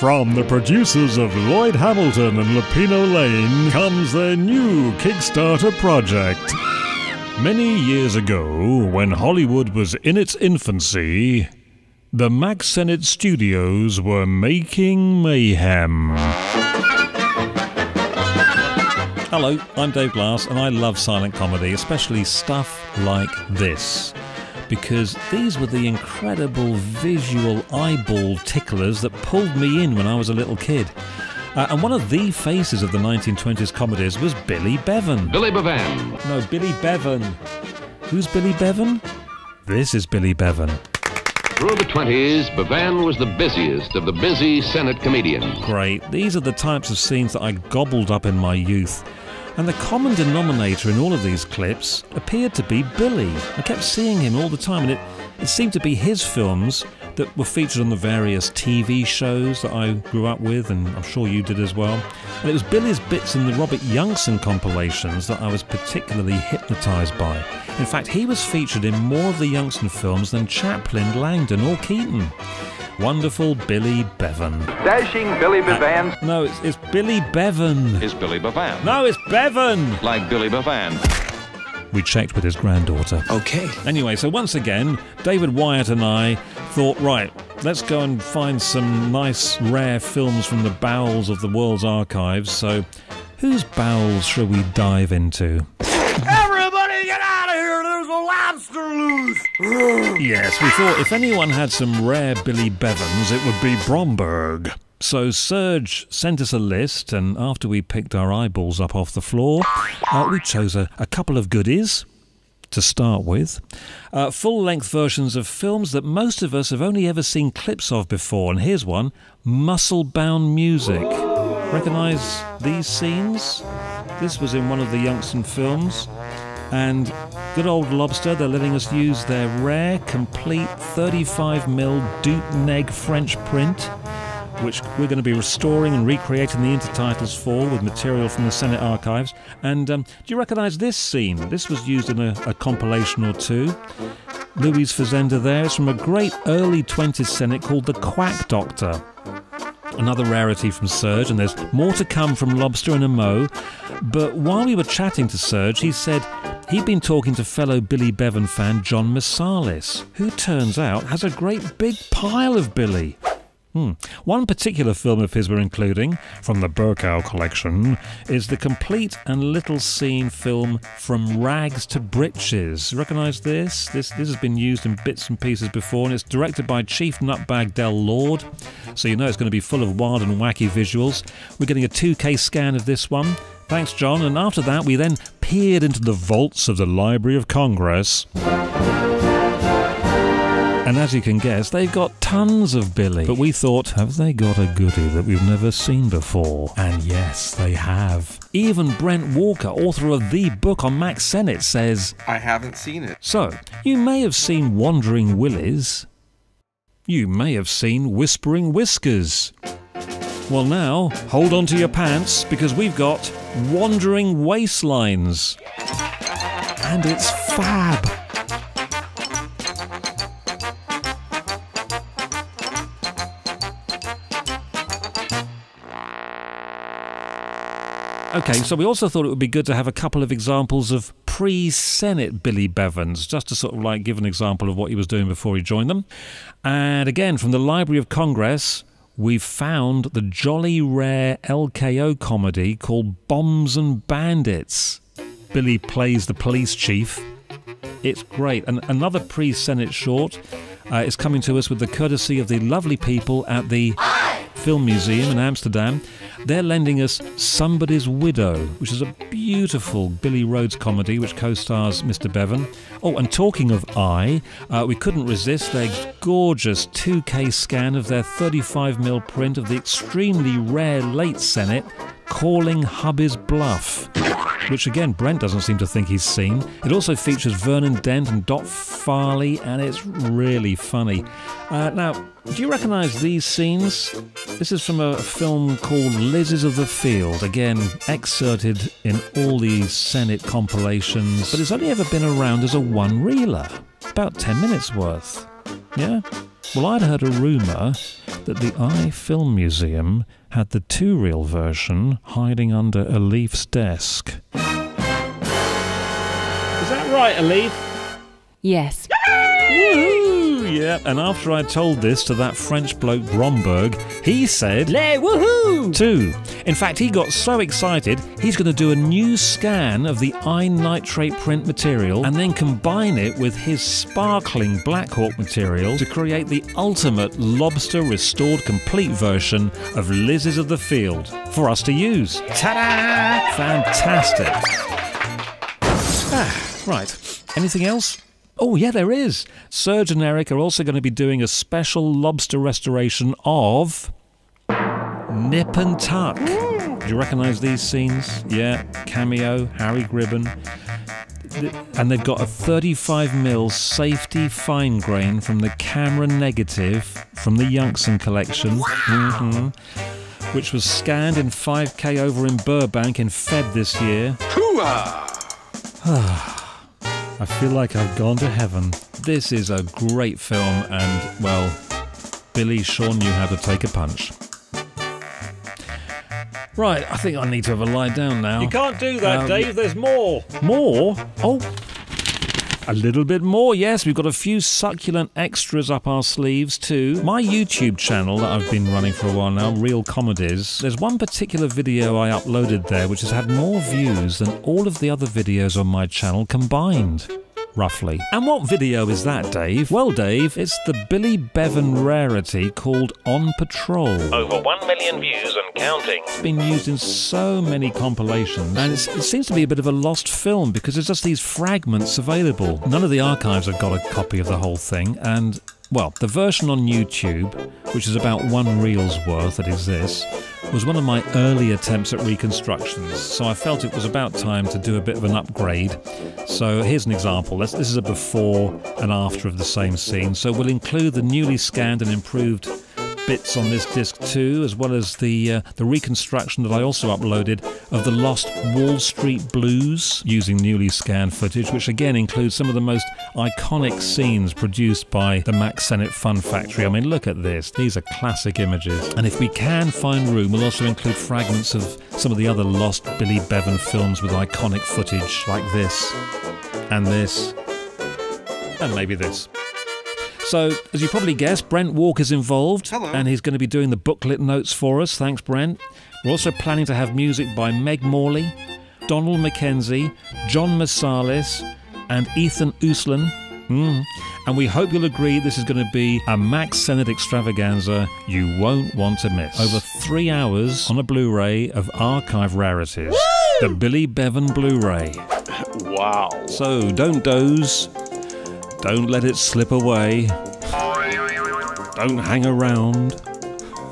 From the producers of Lloyd Hamilton and Lupino Lane comes their new Kickstarter project. Many years ago, when Hollywood was in its infancy, the Mack Sennett Studios were making mayhem. Hello, I'm Dave Glass, and I love silent comedy, especially stuff like this. Because these were the incredible visual eyeball ticklers that pulled me in when I was a little kid. Uh, and one of the faces of the 1920s comedies was Billy Bevan. Billy Bevan. No, Billy Bevan. Who's Billy Bevan? This is Billy Bevan. Through the 20s, Bevan was the busiest of the busy Sennett comedians. Great. These are the types of scenes that I gobbled up in my youth. And the common denominator in all of these clips appeared to be Billy. I kept seeing him all the time, and it, it seemed to be his films that were featured on the various TV shows that I grew up with, and I'm sure you did as well. And it was Billy's bits in the Robert Youngson compilations that I was particularly hypnotised by. In fact, he was featured in more of the Youngson films than Chaplin, Langdon, or Keaton. Wonderful Billy Bevan. Dashing Billy Bevan. Uh, no, it's, it's Billy Bevan. Is Billy Bevan. No, it's Bevan. Like Billy Bevan. We checked with his granddaughter. Okay. Anyway, so once again, David Wyatt and I thought, right, let's go and find some nice, rare films from the bowels of the world's archives. So, whose bowels shall we dive into? Yes, we thought if anyone had some rare Billy Bevans, it would be Bromberg. So Serge sent us a list, and after we picked our eyeballs up off the floor, uh, we chose a, a, couple of goodies to start with. Uh, Full length versions of films that most of us have only ever seen clips of before, and here's one Muscle Bound Music. Recognise these scenes? This was in one of the Youngson films. And good old Lobster, they're letting us use their rare, complete 35mm dupe neg French print, which we're going to be restoring and recreating the intertitles for with material from the Sennett archives. And um, do you recognise this scene? This was used in a, a compilation or two. Louise Fazenda there is from a great early 20th Sennett called The Quack Doctor another rarity from Serge, and there's more to come from Lobster and Amo. But while we were chatting to Serge, he said he'd been talking to fellow Billy Bevan fan Jon Mirsalis, who turns out has a great big pile of Billy. Hmm. One particular film of his we're including, from the Berkow collection, is the complete and little scene film From Rags to Britches. Recognise this? This this has been used in bits and pieces before, and it's directed by Chief Nutbag Del Lord, so you know it's going to be full of wild and wacky visuals. We're getting a 2K scan of this one. Thanks, John. And after that, we then peered into the vaults of the Library of Congress. And as you can guess, they've got tons of Billy. But we thought, have they got a goodie that we've never seen before? And yes, they have. Even Brent Walker, author of the book on Mack Sennett, says, I haven't seen it. So, you may have seen Wandering Willies. You may have seen Whispering Whiskers. Well, now, hold on to your pants because we've got Wandering Waistlines. And it's fab. Okay, so we also thought it would be good to have a couple of examples of pre Sennett Billy Bevans, just to sort of like give an example of what he was doing before he joined them. And again, from the Library of Congress, we've found the jolly rare LKO comedy called Bombs and Bandits. Billy plays the police chief. It's great. And another pre Sennett short uh, is coming to us with the courtesy of the lovely people at the Film Museum in Amsterdam. They're lending us Somebody's Widow, which is a beautiful Billie Rhodes comedy which co stars Mr. Bevan. Oh, and talking of Eye, uh, we couldn't resist their gorgeous 2K scan of their 35mm print of the extremely rare late Sennett Calling Hubby's Bluff, which again Brent doesn't seem to think he's seen. It also features Vernon Dent and Dot Farley, and it's really funny. Uh, now, do you recognise these scenes? This is from a film called Lizzies of the Field, again excerpted in all these Sennett compilations, but it's only ever been around as a one reeler, about 10 minutes worth. Yeah? Well, I'd heard a rumour that the Eye Film Museum had the two reel version hiding under Elif's desk. Is that right, Alif? Yes. Woohoo! Yeah, and after I told this to that French bloke Bromberg, he said, Le woohoo! Too. In fact, he got so excited, he's going to do a new scan of the iron nitrate print material and then combine it with his sparkling Blackhawk material to create the ultimate lobster restored complete version of Lizzies of the Field for us to use. Ta-da! Fantastic. Ah, right. Anything else? Oh, yeah, there is. Serge and Eric are also going to be doing a special lobster restoration of Nip and Tuck. Do you recognise these scenes? Yeah, cameo, Harry Gribbon. And they've got a 35mm safety fine grain from the camera negative from the Youngson collection, hmm which was scanned in 5K over in Burbank in Feb this year. I feel like I've gone to heaven. This is a great film, and, well, Billy sure knew how to take a punch. Right, I think I need to have a lie down now. You can't do that, Um, Dave. There's more. More? Oh, a little bit more, yes. We've got a few succulent extras up our sleeves, too. My YouTube channel that I've been running for a while now, Reel Comedies, there's one particular video I uploaded there which has had more views than all of the other videos on my channel combined. Roughly. And what video is that, Dave? Well, Dave, it's the Billy Bevan rarity called On Patrol. Over 1 million views and counting. It's been used in so many compilations, and it's, it seems to be a bit of a lost film because there's just these fragments available. None of the archives have got a copy of the whole thing, and well, the version on YouTube, which is about one reel's worth that exists, was one of my early attempts at reconstructions, so I felt it was about time to do a bit of an upgrade. So here's an example. This, this is a before and after of the same scene, so we'll include the newly scanned and improved bits on this disc too, as well as the uh, the reconstruction that I also uploaded of the lost Wall Street Blues using newly scanned footage, which again includes some of the most iconic scenes produced by the Mack Sennett Fun Factory. I mean, look at this; these are classic images. And if we can find room, we'll also include fragments of some of the other lost Billy Bevan films with iconic footage, like this, and this, and maybe this. So, as you probably guessed, Brent Walker's involved, and he's going to be doing the booklet notes for us. Thanks, Brent. We're also planning to have music by Meg Morley, Donald Mackenzie, Jon Mirsalis, and Ethan Uslan. Mm. And we hope you'll agree this is going to be a Mack Sennett extravaganza you won't want to miss. Over three hours on a Blu ray of archive rarities. The Billy Bevan Blu ray. Wow. So don't doze. Don't let it slip away. Don't hang around.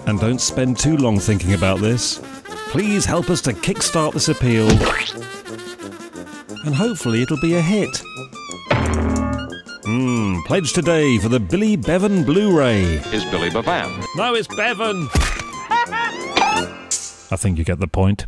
And don't spend too long thinking about this. Please help us to kickstart this appeal. And hopefully it'll be a hit. Mmm, pledge today for the Billy Bevan Blu ray. Is Billy Bevan. No, it's Bevan! I think you get the point.